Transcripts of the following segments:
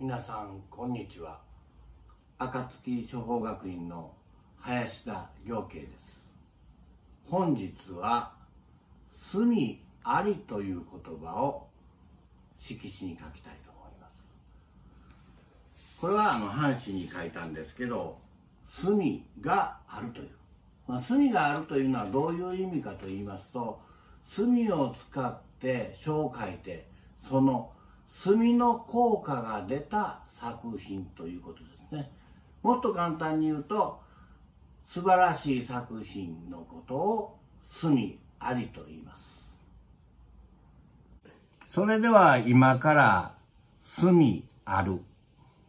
皆さんこんにちは。暁処方学院の林田行慶です。本日は「隅あり」という言葉を色紙に書きたいと思います。これはあの半紙に書いたんですけど「隅がある」という、まあ、隅があるというのはどういう意味かと言いますと墨を使って書を書いてその墨の効果が出た作品ということですね。もっと簡単に言うと素晴らしい作品のことを墨ありと言います。それでは今から墨ある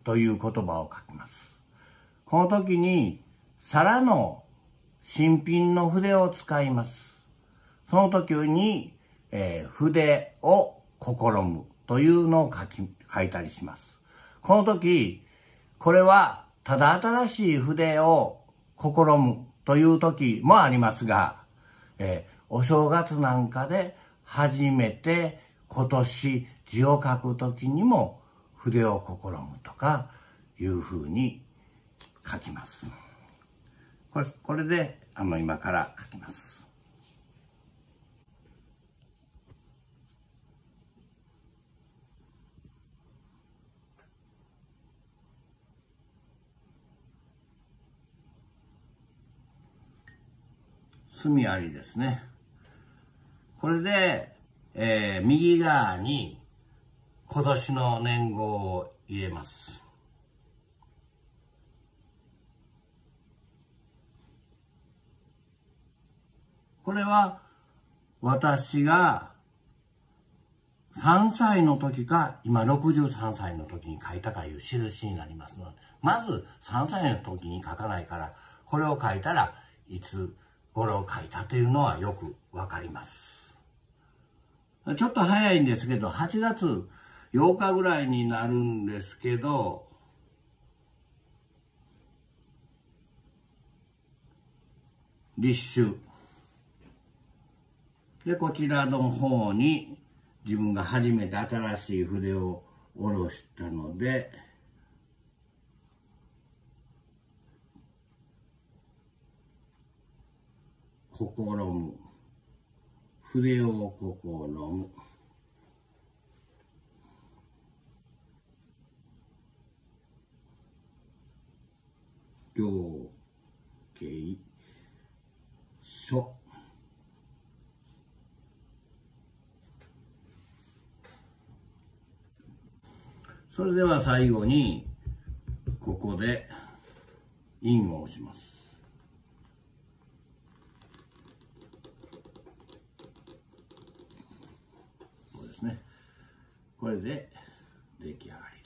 という言葉を書きます。この時に皿の新品の筆を使います。その時に、えー、筆を試む。というのを書き、書いたりします。この時、これはただ新しい筆を試むという時もありますが、えー、お正月なんかで初めて今年字を書く時にも筆を試むとかいうふうに書きます。これこれであの今から書きます。隅ありですね。これで、えー、右側に今年の年号を入れます。これは私が3歳の時か、今63歳の時に書いたかいう印になりますので、まず3歳の時に書かないから、これを書いたらいつ語呂を書いたというのはよくわかります。ちょっと早いんですけど、8月8日ぐらいになるんですけど、立秋。で、こちらの方に自分が初めて新しい筆を下ろしたので、試む筆を試む行形書。それでは最後にここで印を押します。これで出来上がり。